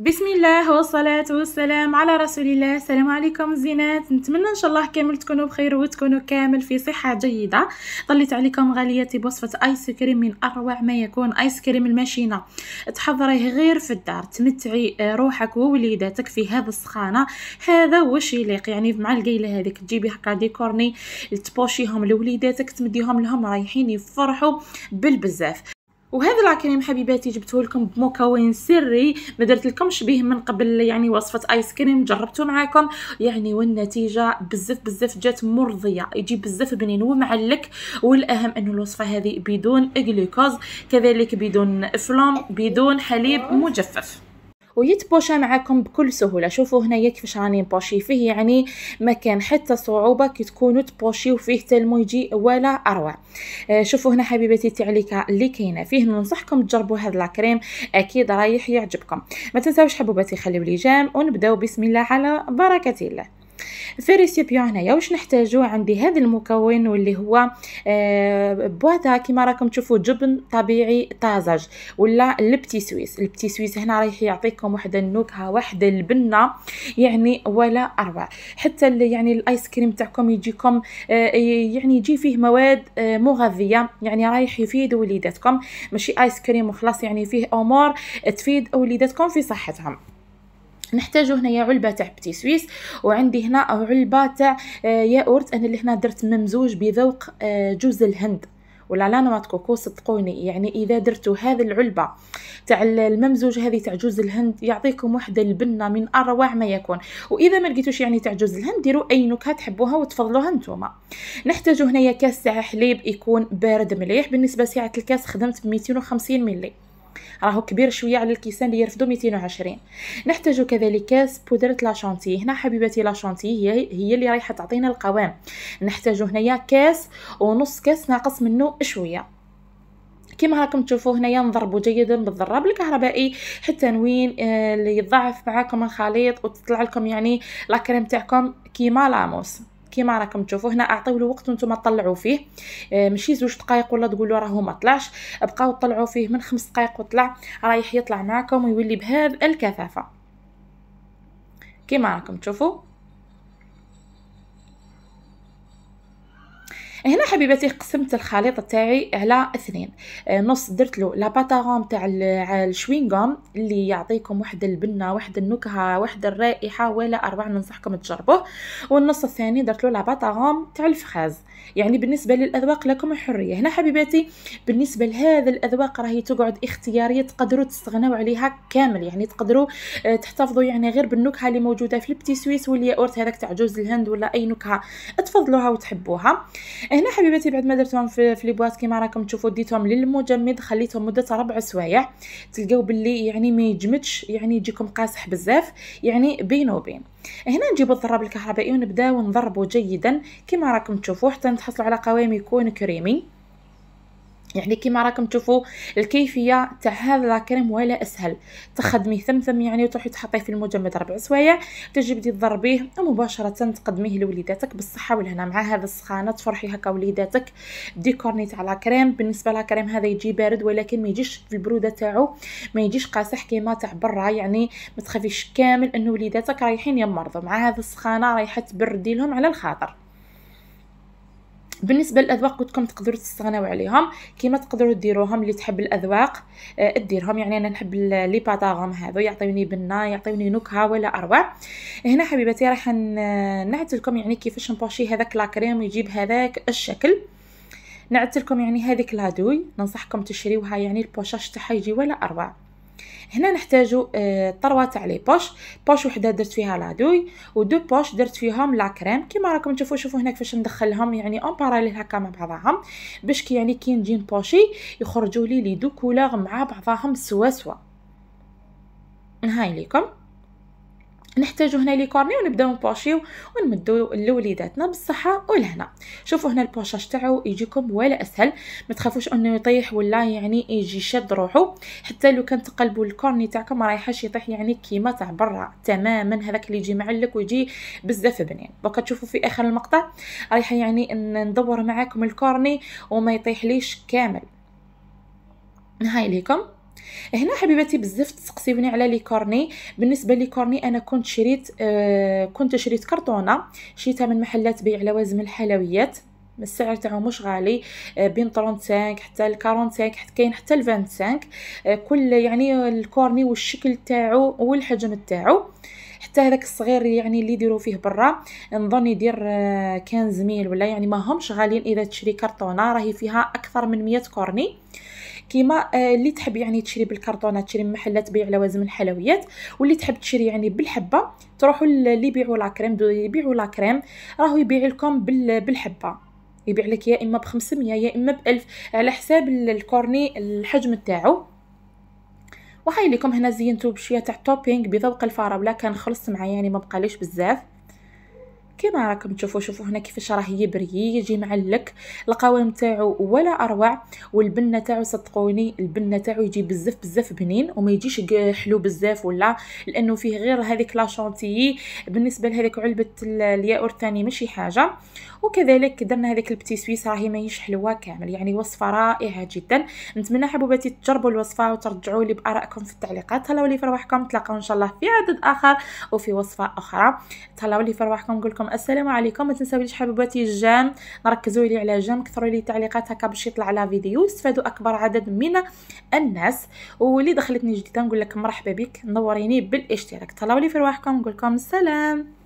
بسم الله والصلاة والسلام على رسول الله. السلام عليكم زينات. نتمنى إن شاء الله كامل تكونوا بخير وتكونوا كامل في صحة جيدة. طليت عليكم غالياتي بوصفة آيس كريم من أروع ما يكون آيس كريم الماشينة. تحضريه غير في الدار. تمتعي روحك ووليداتك في هذا السخانة. هذا واش يليق؟ يعني مع القيلة هذيك تجيبي هكا ديكورني تبوشيهم لوليداتك تمديهم لهم رايحين يفرحوا بالبزاف. وهذا العكريم حبيباتي جبته لكم بمكون سري. ما درت لكمش به من قبل يعني وصفة آيس كريم جربته معاكم. يعني والنتيجة بزاف بزاف جات مرضية. يجي بزاف بنين ومعلك. والأهم أنه الوصفة هذه بدون جلوكوز كذلك بدون فلوم بدون حليب مجفف. ويتبوشى معكم بكل سهولة. شوفوا هنايا كيفاش راني نبوشي فيه يعني ما كان حتى صعوبة كي تكونوا تبوشيو فيه تلمو يجي ولا أروع. آه شوفوا هنا حبيباتي التعليقة اللي كاينة فيه ننصحكم تجربوا هذا الكريم أكيد رايح يعجبكم. ما تنساوش حبوباتي خليو لي j'aime ونبداو بسم الله على بركة الله. في récipient هنايا واش نحتاجو عندي هذا المكون واللي هو آه boîte كيما راكم تشوفوا جبن طبيعي طازج ولا ال petit suisse. ال petit suisse هنا رايح يعطيكم واحد النكهة واحد البنة يعني ولا اروع حتى يعني ال ice cream تاعكم يجيكم آه يعني يجي فيه مواد آه مغذية يعني رايح يفيد وليداتكم. ماشي آيس كريم وخلاص يعني فيه أمور تفيد وليداتكم في صحتهم. نحتاجو هنايا علبة تاع بتي سويس وعندي هنا علبة تاع آه، ياورت أنا اللي هنا درت ممزوج بذوق آه، جوز الهند. ولا لا ما كوكو صدقوني. يعني إذا درتوا هذه العلبة تاع الممزوج هذه تاع جوز الهند يعطيكم واحدة البنة من أروع ما يكون. وإذا ما لقيتوش يعني تاع جوز الهند ديروا أي نكهة تحبوها وتفضلوها نتوما. نحتاجو هنايا كاس تاع حليب يكون بارد مليح. بالنسبة لسعة الكاس خدمت ب 250 ملي. راهو كبير شوية على الكيسان اللي يرفدو 220 نحتاج كذلك كاس بودره لا شانتي هنا حبيبتي لا شانتي هي هي اللي رايحة تعطينا القوام. نحتاج هنايا كاس ونص كاس ناقص منه شوية. كما راكم تشوفوا هنايا نضربوا جيدا بالضراب الكهربائي حتى نوين آه يضعف معاكم الخليط وتطلع لكم يعني لا كريم تاعكم كيما لاموس. كيما راكم تشوفوا هنا أعطيو له وقت وأنتم تطلعوا فيه. آه ماشي زوج دقائق ولا تقولوا راهو ما طلعش. بقاو طلعوا فيه من خمس دقائق وطلع. رايح يطلع معكم ويولي بهذه الكثافة. كيما راكم تشوفوا. هنا حبيباتي قسمت الخليط تاعي على اثنين. آه، نص درت له la pâte arôme تاع ال chewing-gum اللي يعطيكم واحد البنة واحد النكهة واحد الرائحة ولا أروع ننصحكم تجربوه. والنص الثاني درت له la pâte arôme تاع ال fraise. يعني بالنسبة للأذواق لكم الحريه هنا حبيباتي بالنسبة لهذا الأذواق راهي تقعد اختيارية تقدروا تستغنوا عليها كامل. يعني تقدروا آه، تحتفظوا يعني غير بالنكهة اللي موجودة في ال petit suisse وال yaourt هذاك تاع جوز الهند ولا أي نكهة تفضلوها وتحبوها. هنا حبيباتي بعد ما درتهم في, لي بواط كيما راكم تشوفوا ديتهم للمجمد خليتهم مدة ربع سوايع. تلقاو باللي يعني ما يجمدش يعني يجيكم قاصح بزاف يعني بين وبين. هنا نجيبو الضراب الكهربائي ونبداو نضربو جيدا كيما راكم تشوفوا حتى نتحصلوا على قوام يكون كريمي. يعني كيما راكم تشوفوا الكيفية تاع هذا لاكريم ولا أسهل. تخدميه ثمثم يعني وتروحي تحطيه في المجمد ربع سوايع تجي بدي تضربيه ومباشرة تقدميه لوليداتك بالصحة والهنا مع هذا السخانة تفرحي هكا وليداتك. ديكورني تاع لاكريم بالنسبة لاكريم هذا يجي بارد ولكن ما يجيش في البرودة تاعو ما يجيش قاصح كيما تاع برا يعني ما تخافيش كامل إنه وليداتك رايحين يمرضوا. مع هذا السخانة رايحة تبردي لهم على الخاطر. بالنسبة للاذواق قلت تقدروا تستغناو عليهم كيما تقدروا ديروهم اللي تحب الأذواق آه ديرهم يعني أنا نحب لي باتاغوم هذو يعطيوني بنة يعطيوني نكهة ولا أروع. هنا حبيباتي راح نعت لكم يعني كيفاش نبوشي هذاك la crème يجيب هذاك الشكل. نعت لكم يعني هذيك la douille ننصحكم تشريوها يعني ال pochage تاعها يجي ولا أروع. هنا نحتاجو آه، trois تاع les poches. poche وحدة درت فيها la douille و deux poches درت فيهم la crème. كيما راكم تشوفوا شوفوا هنا كيفاش ندخلهم يعني en parallèle هكا مع بعضهم باش كي يعني كي نجي نبوشي يخرجوا les les deux couleurs مع بعضهم سوا سوا. نهاي ليكم. نحتاجو هنا les cornets ونبداو نبوشيو ونمدو لوليداتنا بالصحة والهنا شوفوا هنا ال pochage تاعو يجيكم ولا أسهل. ما تخافوش أنه يطيح ولا يعني يجي شد روحو. حتى لو كان تقلبوا ال cornet تاعكم ما رايحش يطيح يعني كيما تاع برا تماما. هذاك اللي يجي معلك ويجي بزاف بنين. دوكا تشوفوا في آخر المقطع. رايحة يعني ندور معاكم ال cornet وما يطيحليش كامل. هاي ليكم. هنا حبيباتي بزاف تسقسيوني على les cornets. بالنسبة les cornets أنا كنت شريت آه كنت شريت كرتونة شريتها من محلات بيع لوازم الحلويات. السعر تاعو مش غالي آه، بين 35 حتى ل 45 حتى كاين حتى ل 25 آه، كل يعني ال cornet والشكل تاعو والحجم تاعو. حتى هذاك الصغير يعني اللي يديروا فيه برا نظن يدير 15 آه، mille ولا يعني ما همش غاليين إذا تشري كرتونة راهي فيها أكثر من 100 cornets. كيما اللي تحب يعني تشري بالكرتونة تشري من محلات بيع لوازم الحلويات واللي تحب تشري يعني بالحبة تروحوا اللي يبيعوا لا كريم يبيعوا لا كريم راهو يبيع لكم بالحبة. يبيع لك يا إما ب 500 يا إما ب 1000 على حساب الكورني الحجم تاعو. وهاي لكم هنا زينتو بشوية تاع توبينغ بذوق الفراولة كان خلص معايا يعني ما بقاليش بزاف. كما راكم تشوفوا شوفوا هنا كيفاش راه يبري يجي معلك القوام تاعو ولا أروع والبنة تاعو صدقوني البنة تاعو يجي بزاف بزاف بنين وما يجيش حلو بزاف ولا لأنه فيه غير هذيك لا شونتيي بالنسبة لهذيك علبة الياور ثاني ماشي حاجة. وكذلك درنا هذيك البتي سويس راهي ماهيش حلوة كامل يعني وصفة رائعة جدا. نتمنى حبوباتي تجربوا الوصفة وترجعوا لي بآرائكم في التعليقات. تهلاو لي في رواحكم تلاقاو إن شاء الله في عدد آخر وفي وصفة أخرى. تهلاو لي في رواحكم نقول لكم السلام عليكم. ما تنساوش حبوباتي الجام نركزوا لي على جام كثروا لي تعليقات هكا باش يطلع على فيديو يستفادوا أكبر عدد من الناس. واللي دخلتني جديدة نقول لك مرحبا بك نوريني بالاشتراك. تهلاو لي في رواحكم نقول لكم السلام